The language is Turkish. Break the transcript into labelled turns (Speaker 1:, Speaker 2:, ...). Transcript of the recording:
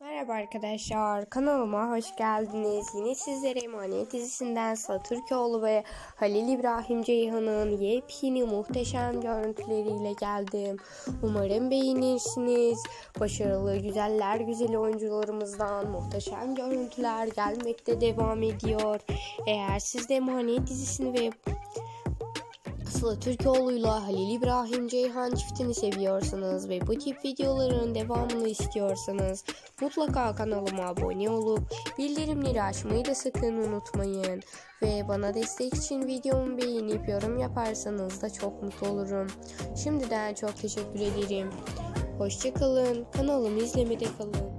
Speaker 1: Merhaba arkadaşlar, kanalıma hoş geldiniz. Yine sizlere Emanet dizisinden Sıla Türkoğlu ve Halil İbrahim Ceyhan'ın yepyeni muhteşem görüntüleriyle geldim. Umarım beğenirsiniz. Başarılı, güzeller güzeli oyuncularımızdan muhteşem görüntüler gelmekte devam ediyor. Eğer siz de Emanet dizisini ve Sıla Türkoğlu'yla Halil İbrahim Ceyhan çiftini seviyorsanız ve bu tip videoların devamını istiyorsanız mutlaka kanalıma abone olup bildirimleri açmayı da sakın unutmayın. Ve bana destek için videomu beğenip yorum yaparsanız da çok mutlu olurum. Şimdiden çok teşekkür ederim. Hoşçakalın, kanalımı izlemede kalın.